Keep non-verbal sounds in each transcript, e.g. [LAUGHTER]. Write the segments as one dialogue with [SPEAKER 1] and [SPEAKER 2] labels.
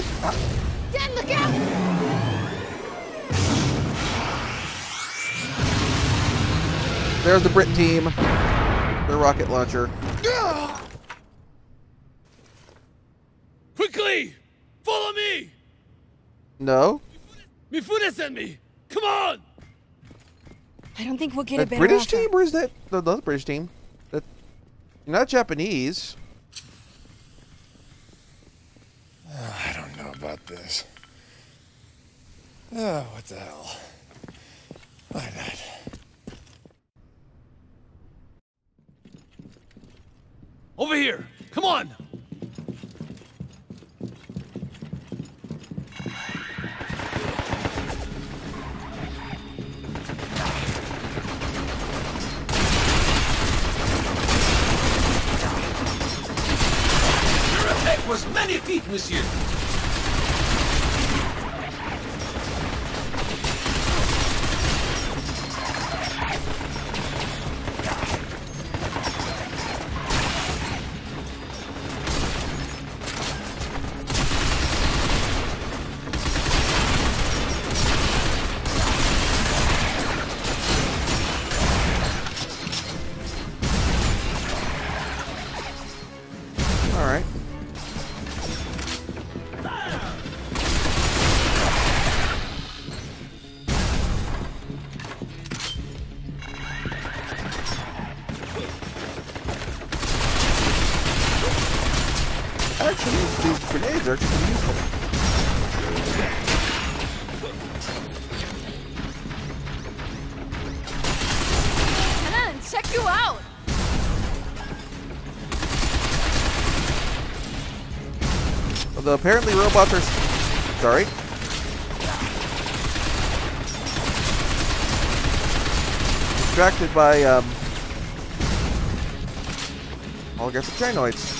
[SPEAKER 1] just... Uh,
[SPEAKER 2] Dan, look out!
[SPEAKER 1] there's the Brit team. Their rocket launcher.
[SPEAKER 3] Quickly! Follow me!
[SPEAKER 1] No.
[SPEAKER 3] Mifune sent me! Come on!
[SPEAKER 2] I don't think we'll get
[SPEAKER 1] The
[SPEAKER 2] a better
[SPEAKER 1] British
[SPEAKER 2] offer.
[SPEAKER 1] team? Or is that the, the British team? That, not Japanese.
[SPEAKER 4] I don't know about this. Oh, what the hell? Why not?
[SPEAKER 3] Over here! Come on! Was magnifique, monsieur!
[SPEAKER 1] Although apparently robots are... Sorry. Distracted by, um... Holographic gynoids.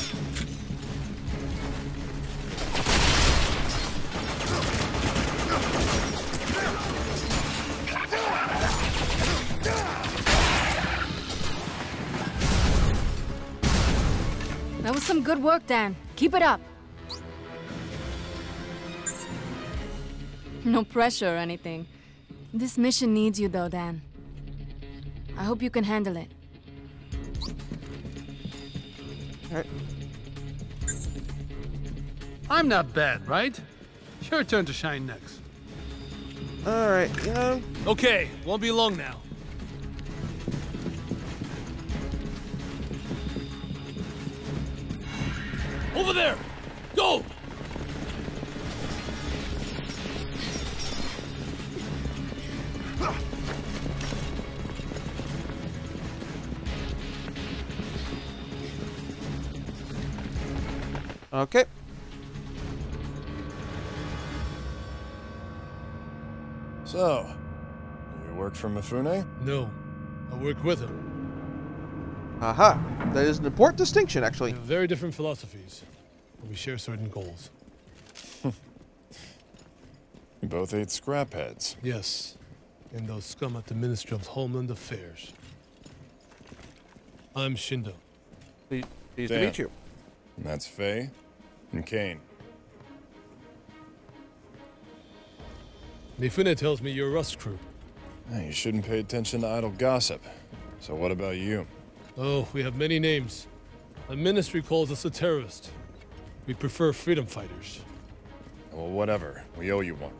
[SPEAKER 2] That was some good work, Dan. Keep it up. [LAUGHS] No pressure or anything. This mission needs you, though, Dan. I hope you can handle it.
[SPEAKER 3] I'm not bad, right? Your turn to shine next.
[SPEAKER 1] Alright, you know...
[SPEAKER 3] Okay, won't be long now. Over there!
[SPEAKER 1] Okay.
[SPEAKER 4] So, you work for Mifune?
[SPEAKER 3] No, I work with him.
[SPEAKER 1] Aha. That is an important distinction, actually.
[SPEAKER 3] very different philosophies, but we share certain goals.
[SPEAKER 4] You both ate scrap heads.
[SPEAKER 3] Yes, and those scum at the Ministry of Homeland Affairs. I'm Shindo.
[SPEAKER 1] Pleased pleased to meet you.
[SPEAKER 4] And that's Faye and Cain.
[SPEAKER 3] Mifune tells me you're a Rust crew.
[SPEAKER 4] You shouldn't pay attention to idle gossip. So what about you?
[SPEAKER 3] Oh, we have many names. The Ministry calls us a terrorist. We prefer freedom fighters.
[SPEAKER 4] Well, whatever. We owe you one.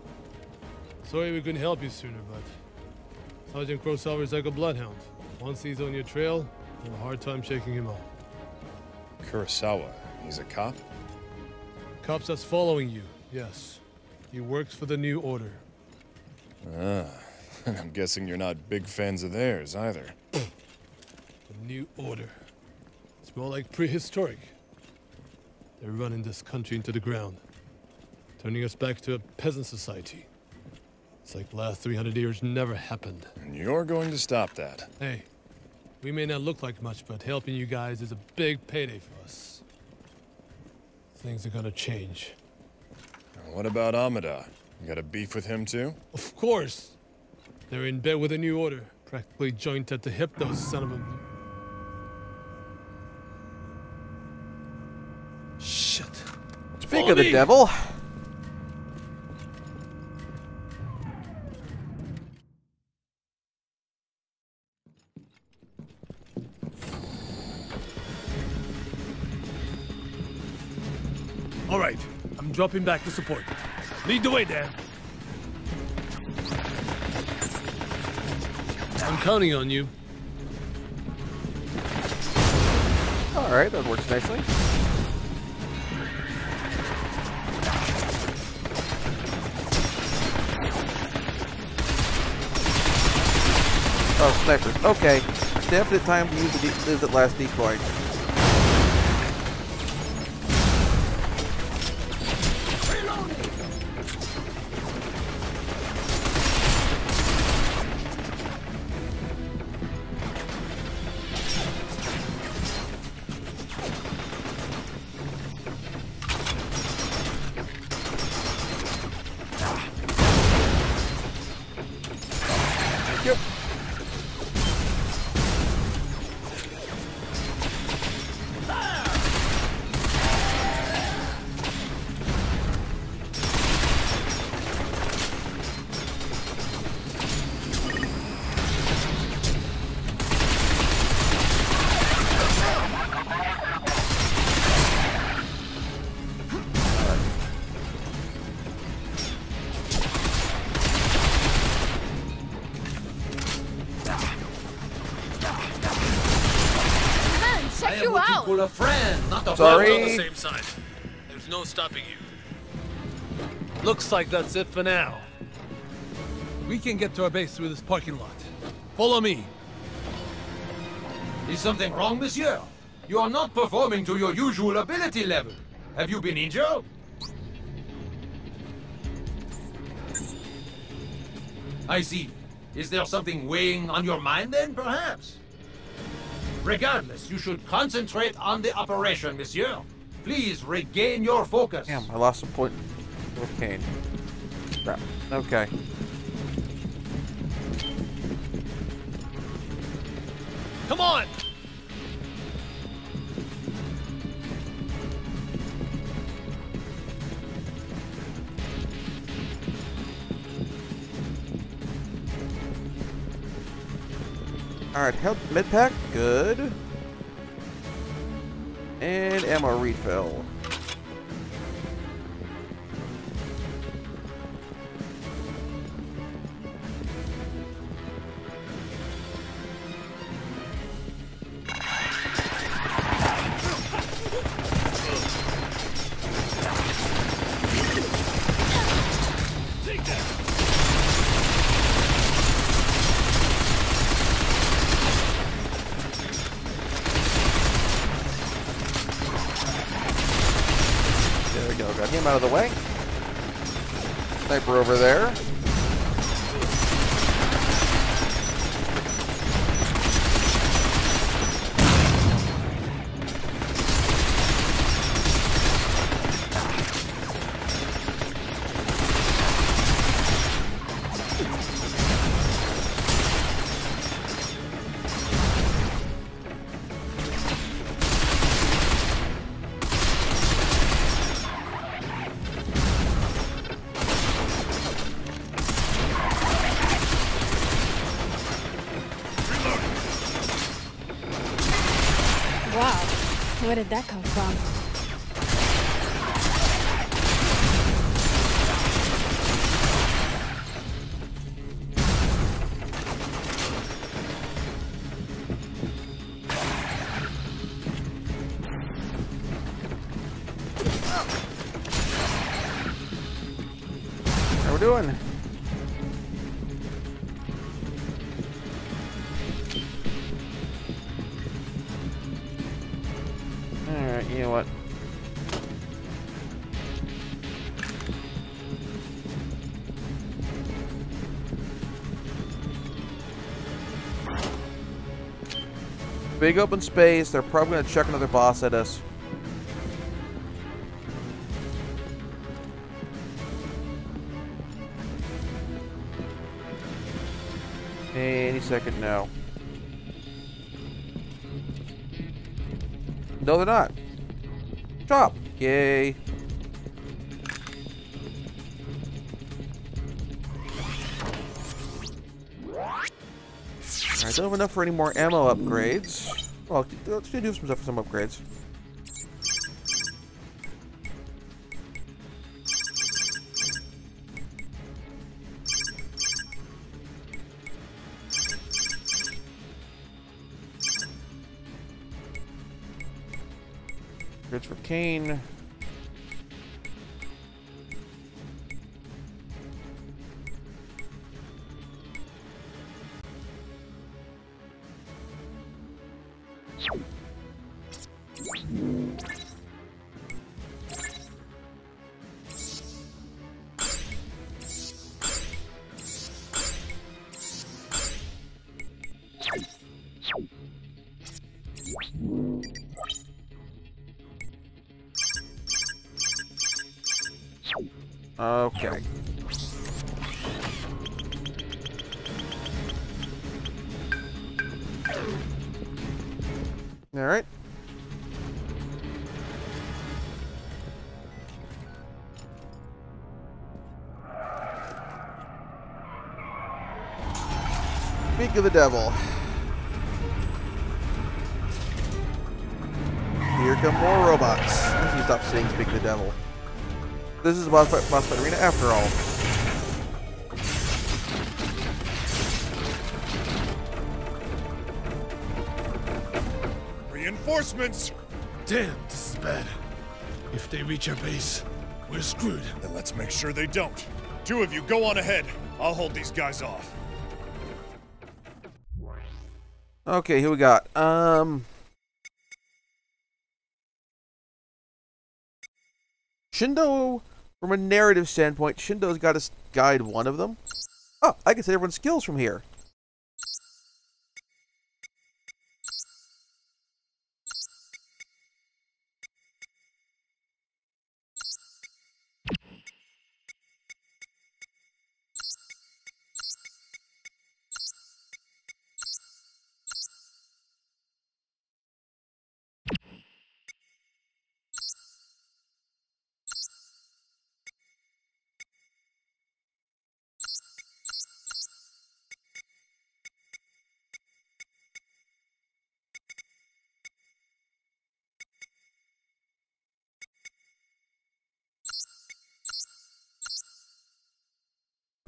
[SPEAKER 3] Sorry we couldn't help you sooner, but Sergeant Kurosawa is like a bloodhound. Once he's on your trail, you have a hard time shaking him off.
[SPEAKER 4] Kurosawa. He's a cop?
[SPEAKER 3] Cops that's following you, yes. He works for the New Order.
[SPEAKER 4] Ah. And [LAUGHS] I'm guessing you're not big fans of theirs either.
[SPEAKER 3] The New Order. It's more like prehistoric. They're running this country into the ground, turning us back to a peasant society. It's like the last 300 years never happened.
[SPEAKER 4] And you're going to stop that.
[SPEAKER 3] Hey, we may not look like much, but helping you guys is a big payday for us. Things are gonna change.
[SPEAKER 4] And what about Amada? You got a beef with him too?
[SPEAKER 3] Of course! They're in bed with a new order, practically joint at the hip, those son of a. Shit.
[SPEAKER 1] Speak
[SPEAKER 3] Follow
[SPEAKER 1] of the devil.
[SPEAKER 3] All right, I'm dropping back to support. Lead the way, Dan. I'm counting on you.
[SPEAKER 1] All right, that works nicely. Oh, snipers. Okay. Definite time to use the, de- use the last decoy.
[SPEAKER 5] Not a
[SPEAKER 1] Sorry.
[SPEAKER 3] On the same side. There's no stopping you. Looks like that's it for now. We can get to our base through this parking lot. Follow me.
[SPEAKER 5] Is something wrong, monsieur? You are not performing to your usual ability level. Have you been injured? I see. Is there something weighing on your mind then, perhaps? Regardless, you should concentrate on the operation, monsieur. Please regain your focus.
[SPEAKER 1] Damn, I lost a point with Cain. Crap. Okay.
[SPEAKER 3] Come on!
[SPEAKER 1] Alright, health mid pack, good. And ammo refill.
[SPEAKER 2] Where did that come from?
[SPEAKER 1] You know what? Big open space, they're probably gonna chuck another boss at us. Any second now. No, they're not. Drop. Yay. Alright, don't have enough for any more ammo upgrades. Well, let's do some stuff for some upgrades. Cain. Okay. All right. Speak of the devil. Here come more robots. Stop saying speak of the devil. This is a boss fight, boss fight arena after all.
[SPEAKER 4] Reinforcements!
[SPEAKER 6] Damn, this is bad. If they reach our base, we're screwed.
[SPEAKER 4] Then let's make sure they don't. Two of you go on ahead. I'll hold these guys off.
[SPEAKER 1] Okay, here we got. Um. Shindo, from a narrative standpoint, Shindo's got to guide one of them. Oh, I can see everyone's skills from here.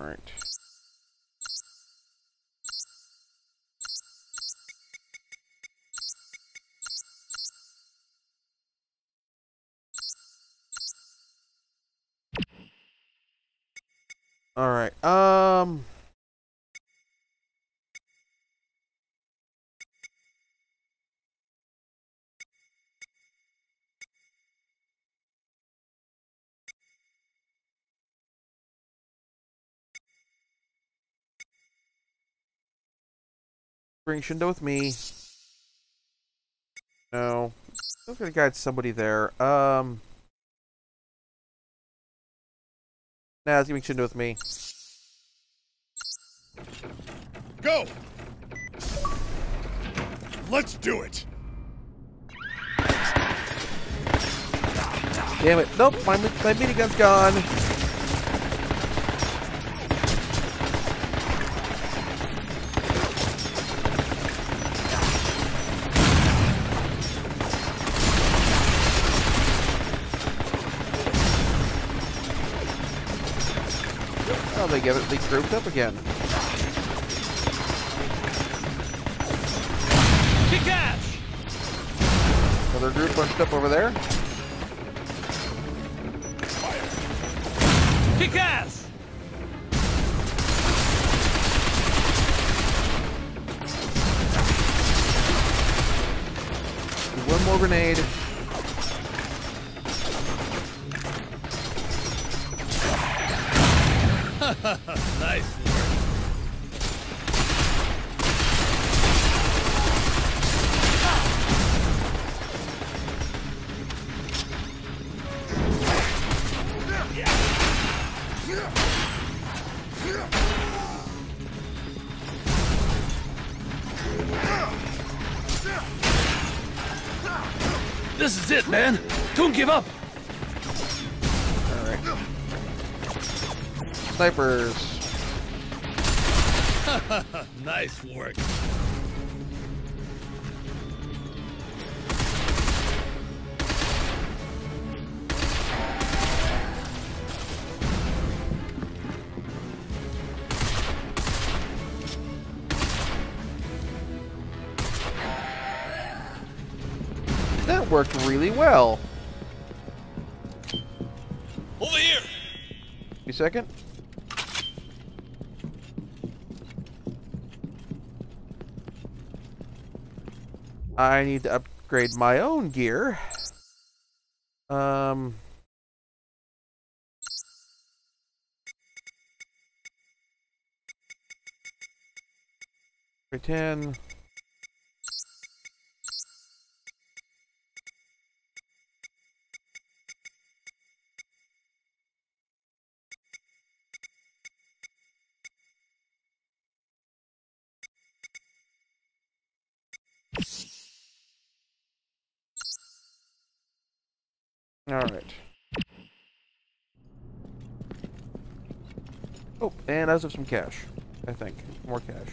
[SPEAKER 1] All right. All right. Um. Bring Shindo with me. No. I was gonna guide somebody there. Um. Nah, let's give Shindo with me.
[SPEAKER 4] Go! Let's do it!
[SPEAKER 1] Damn it. Nope, my, my minigun's gone. They get it. They grouped up again.
[SPEAKER 6] Kick ass!
[SPEAKER 1] Another group bunched up over there.
[SPEAKER 6] Kick ass!
[SPEAKER 1] One more grenade.
[SPEAKER 6] It, man. Don't give up.
[SPEAKER 1] Alright. Snipers. [LAUGHS]
[SPEAKER 6] Nice work.
[SPEAKER 1] well.
[SPEAKER 4] Over here.
[SPEAKER 1] You second? I need to upgrade my own gear. Um. Ten. And also have some cash. I think more cash.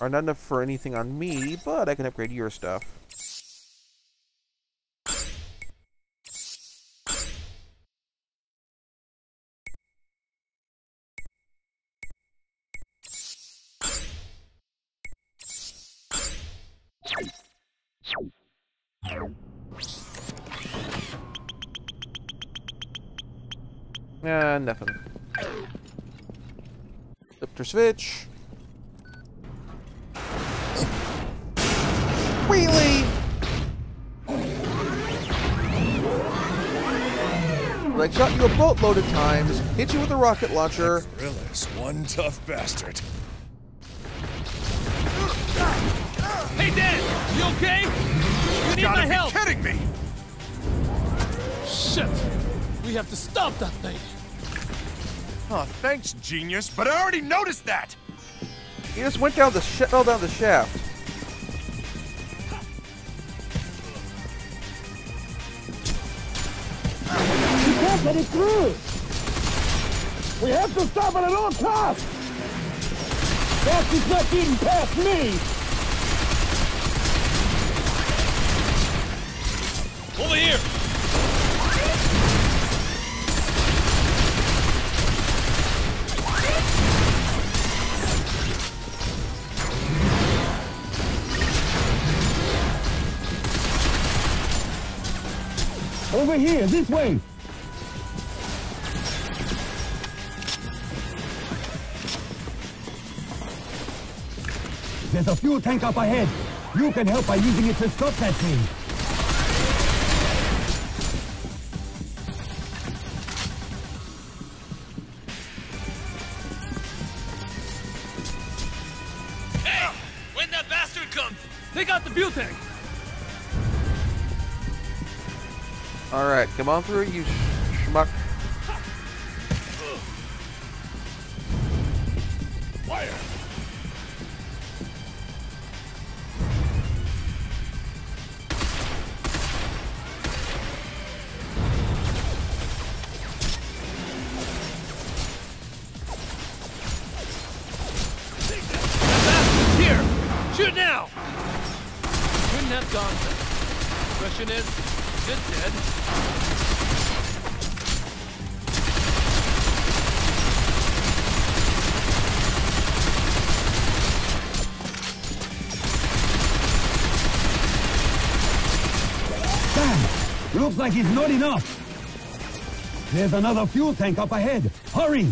[SPEAKER 1] Are not enough for anything on me, but I can upgrade your stuff. Ah, nothing. Lifter switch. Really? Like shot you a boatload of times, hit you with a rocket launcher.
[SPEAKER 4] Grillis, one tough bastard.
[SPEAKER 3] Hey, Dan! You okay? You need my help!
[SPEAKER 4] kidding me!
[SPEAKER 3] Shit! We have to stop that thing!
[SPEAKER 4] Oh, thanks, genius, but I already noticed that!
[SPEAKER 1] He just went down the sh fell down the shaft.
[SPEAKER 7] We can't get it through! We have to stop it at all costs! That is is not getting past me!
[SPEAKER 4] Over here!
[SPEAKER 7] Over here, this way! There's a fuel tank up ahead. You can help by using it to stop that thing.
[SPEAKER 1] Come on through, you schmuck.
[SPEAKER 4] Fire!
[SPEAKER 3] Shoot now! Couldn't have gone. Question is it dead?
[SPEAKER 7] Damn! Looks like it's not enough. There's another fuel tank up ahead. Hurry!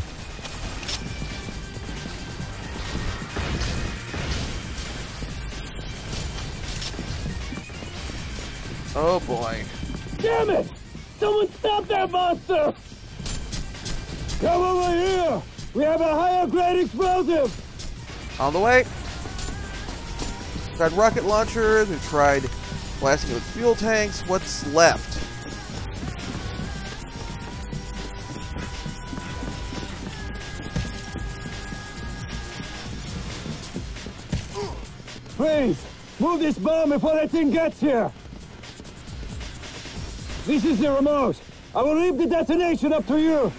[SPEAKER 1] Oh boy.
[SPEAKER 7] Damn it! Someone stop that monster! Come over here! We have a higher grade explosive!
[SPEAKER 1] On the way. Tried rocket launchers, we've tried blasting it with fuel tanks. What's left?
[SPEAKER 7] Please, move this bomb before that thing gets here! This is the remote. I will leave the detonation up to you.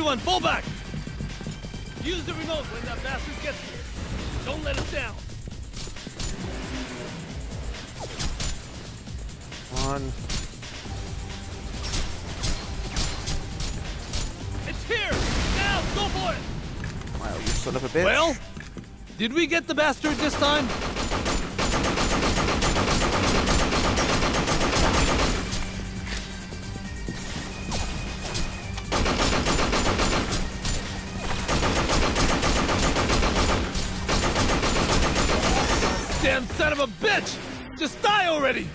[SPEAKER 3] Everyone, fall back. Use the remote when that bastard gets here. Don't let us down.
[SPEAKER 1] On.
[SPEAKER 3] It's here! Now, go for it!
[SPEAKER 1] Wow, you son of a bitch.
[SPEAKER 3] Well, did we get the bastard this time? Damn son of a bitch! Just die already!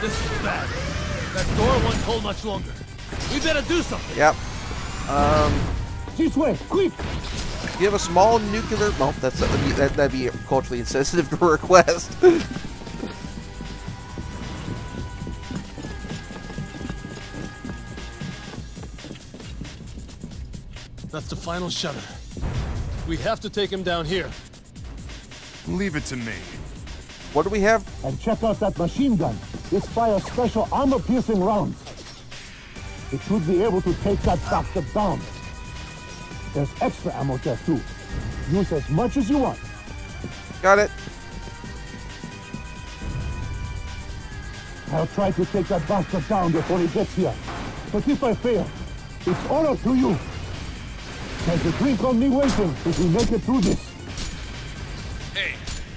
[SPEAKER 3] This is bad. That door won't hold much longer. We better do something.
[SPEAKER 1] Yep. Um,
[SPEAKER 7] This way, quick!
[SPEAKER 1] you have a small nuclear. Well, that's that'd be, that, that'd be culturally insensitive to [LAUGHS] request.
[SPEAKER 3] That's the final shutter. We have to take him down here.
[SPEAKER 4] Leave it to me.
[SPEAKER 1] what do we have?
[SPEAKER 7] And check out that machine gun. It fires special armor-piercing rounds. It should be able to take that bastard down. There's extra ammo there too. Use as much as you want.
[SPEAKER 1] Got it.
[SPEAKER 7] I'll try to take that bastard down before he gets here. But if I fail, it's all up to you. There's a drink on me waiting if we make it through this.
[SPEAKER 3] Hey,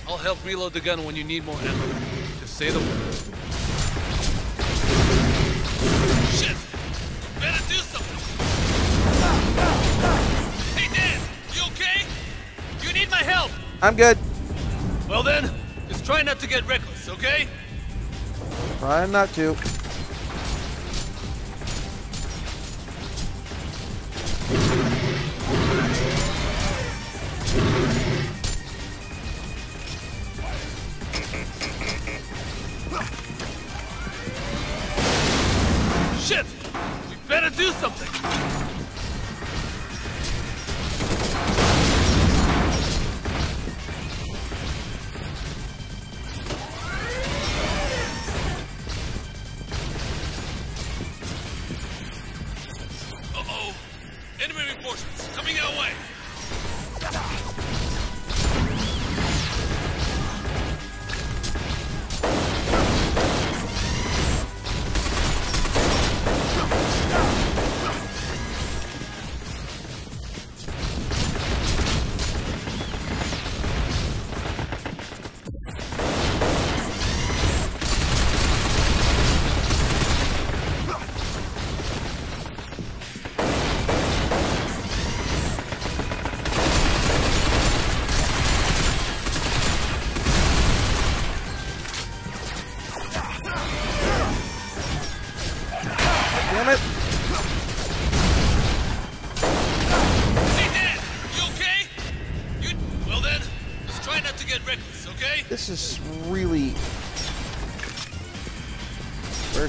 [SPEAKER 3] I'll help reload the gun when you need more ammo. Just say the word. Shit! Better do something! Hey, Dan! You okay? You need my help!
[SPEAKER 1] I'm good.
[SPEAKER 3] Well then, just try not to get reckless, okay?
[SPEAKER 1] Trying not to.
[SPEAKER 3] Shit! We better do something!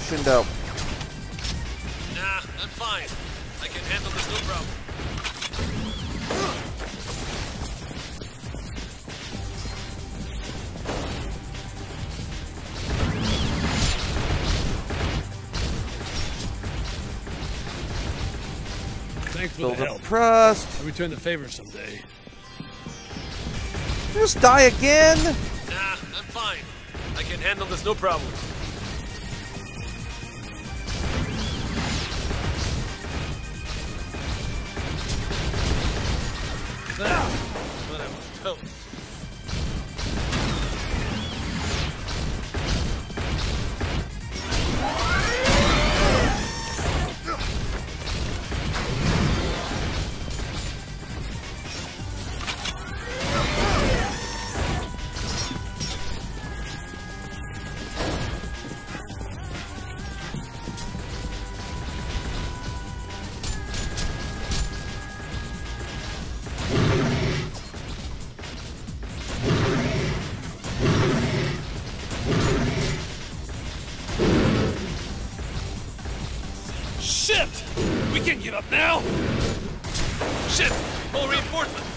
[SPEAKER 1] Shindo?
[SPEAKER 3] Nah, I'm fine. I can handle this no problem. Thanks for
[SPEAKER 1] Build
[SPEAKER 3] the help.
[SPEAKER 1] trust.
[SPEAKER 3] I'll return the favor someday.
[SPEAKER 1] Just die again.
[SPEAKER 3] Nah, I'm fine. I can handle this no problem. We can't give up now! Shit! More reinforcements!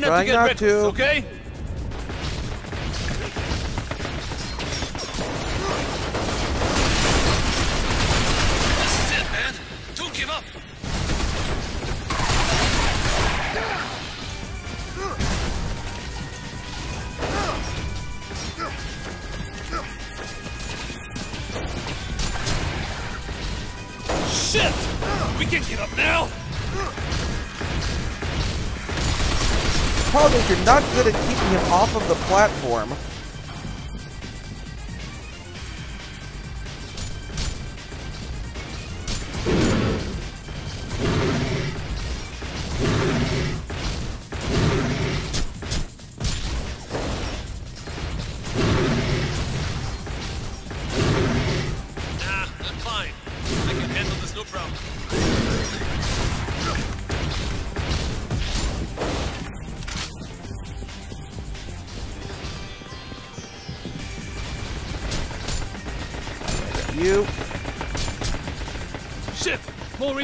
[SPEAKER 3] Try not
[SPEAKER 1] Trying
[SPEAKER 3] to get
[SPEAKER 1] not
[SPEAKER 3] reckless,
[SPEAKER 1] to.
[SPEAKER 3] okay? This is it, man. Don't give up. Shit! We can get up now.
[SPEAKER 1] Is, you're not good at keeping him off of the platform.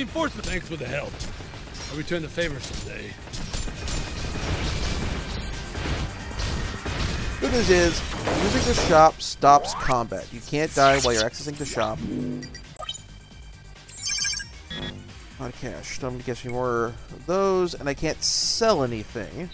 [SPEAKER 3] Reinforcements.
[SPEAKER 6] Thanks for the help. I'll return the favor someday.
[SPEAKER 1] Good news is, using the shop stops combat. You can't die while you're accessing the shop. Out of cash. So I'm gonna get you more of those, and I can't sell anything.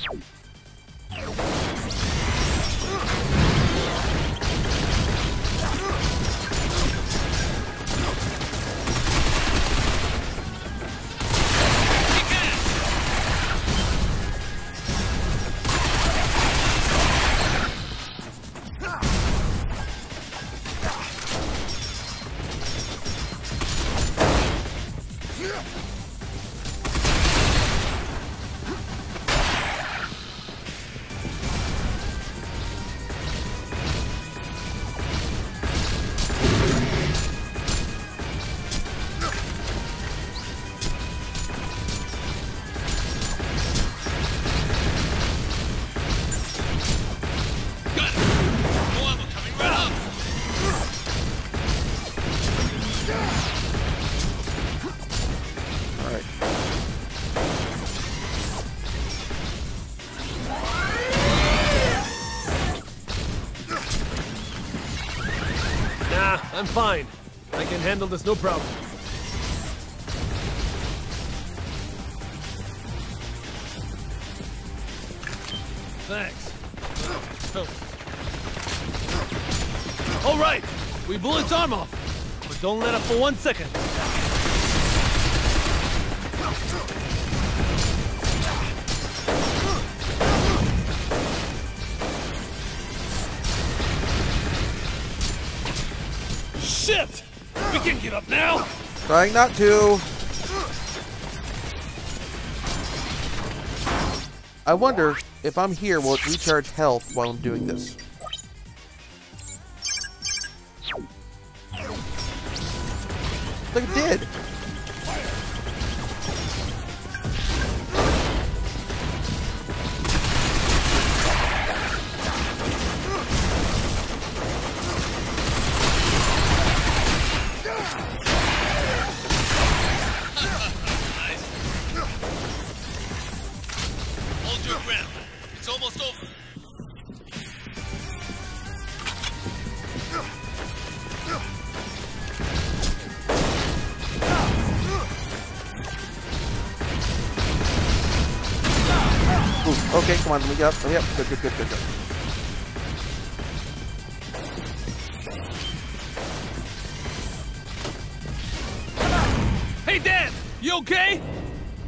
[SPEAKER 3] Nah, I'm fine. I can handle this no problem. Thanks. All right, we blew its arm off, but don't let up for one second. Up now.
[SPEAKER 1] Trying not to. I wonder if I'm here, will it recharge health while I'm doing this? Like it did.
[SPEAKER 3] Hold your. It's almost over.
[SPEAKER 1] Ooh, okay, come on, let me get up. Oh, let me up. Good, good, good, good, good.
[SPEAKER 3] Hey, Dan! You okay?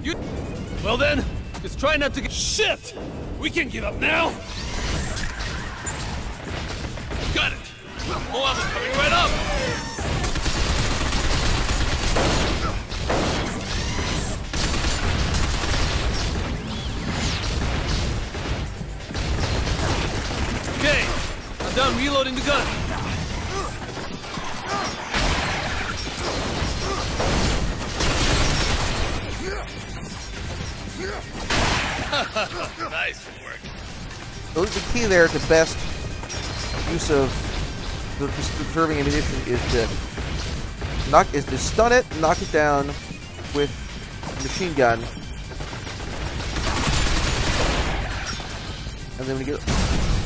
[SPEAKER 3] You. Well then, try not to get. Shit! We can give up now! Got it! More ammo coming right up! Okay, I'm done reloading the gun. [LAUGHS] nice work.
[SPEAKER 1] So the key there to best use of the preserving ammunition is to knock is to stun it, knock it down with machine gun, and then you get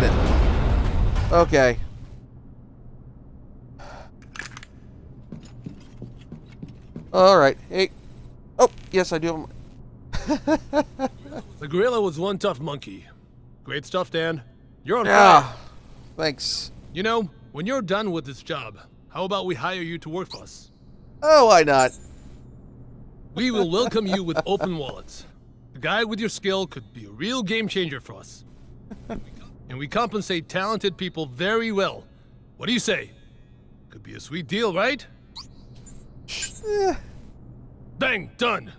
[SPEAKER 1] got it. Okay. All right. Hey. Oh, yes, I do. [LAUGHS]
[SPEAKER 3] The gorilla was one tough monkey. Great stuff, Dan. You're on fire.
[SPEAKER 1] Yeah. Thanks.
[SPEAKER 3] You know, when you're done with this job, how about we hire you to work for us?
[SPEAKER 1] Oh, why not?
[SPEAKER 3] We will welcome you with open wallets. A guy with your skill could be a real game changer for us. [LAUGHS] And we compensate talented people very well. What do you say? Could be a sweet deal, right?
[SPEAKER 1] Eh, [SIGHS]
[SPEAKER 3] Bang, done.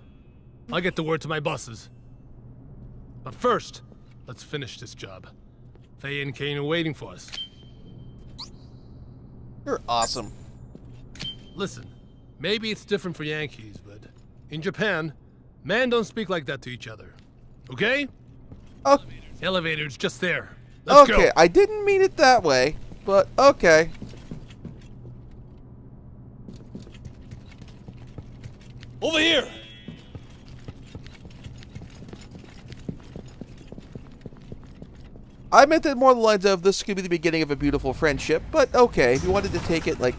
[SPEAKER 3] I'll get the word to my bosses. But first, let's finish this job. Faye and Cain are waiting for us.
[SPEAKER 1] You're awesome.
[SPEAKER 3] Listen, maybe it's different for Yankees, but in Japan, men don't speak like that to each other. Okay?
[SPEAKER 1] Oh,
[SPEAKER 3] Elevator's just there. Let's
[SPEAKER 1] okay,
[SPEAKER 3] go.
[SPEAKER 1] I didn't mean it that way, but okay.
[SPEAKER 3] Over here.
[SPEAKER 1] I meant it more the lines of this could be the beginning of a beautiful friendship, but okay, if you wanted to take it like